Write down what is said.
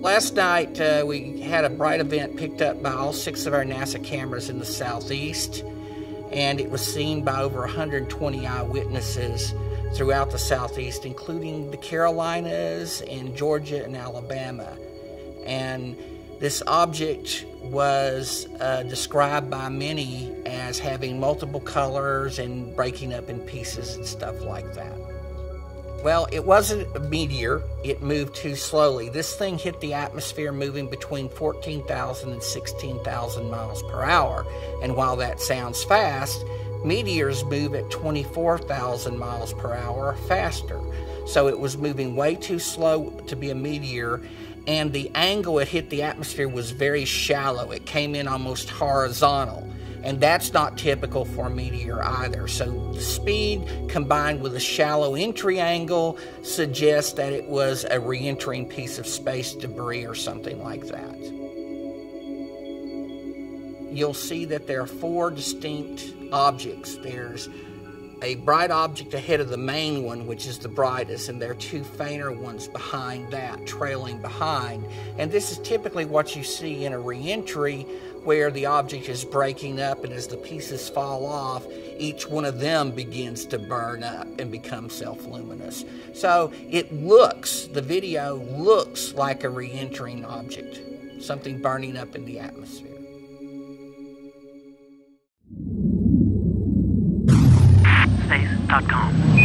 Last night, uh, we had a bright event picked up by all six of our NASA cameras in the southeast, and it was seen by over 120 eyewitnesses throughout the southeast, including the Carolinas and Georgia and Alabama. And this object was uh, described by many as having multiple colors and breaking up in pieces and stuff like that. Well, it wasn't a meteor. It moved too slowly. This thing hit the atmosphere moving between 14,000 and 16,000 miles per hour. And while that sounds fast, meteors move at 24,000 miles per hour faster. So it was moving way too slow to be a meteor, and the angle it hit the atmosphere was very shallow. It came in almost horizontal and that's not typical for a meteor either. So the speed combined with a shallow entry angle suggests that it was a re-entering piece of space debris or something like that. You'll see that there are four distinct objects. There's a bright object ahead of the main one, which is the brightest, and there are two fainter ones behind that, trailing behind. And this is typically what you see in a reentry where the object is breaking up, and as the pieces fall off, each one of them begins to burn up and become self luminous. So it looks, the video looks like a re entering object, something burning up in the atmosphere. Space.com.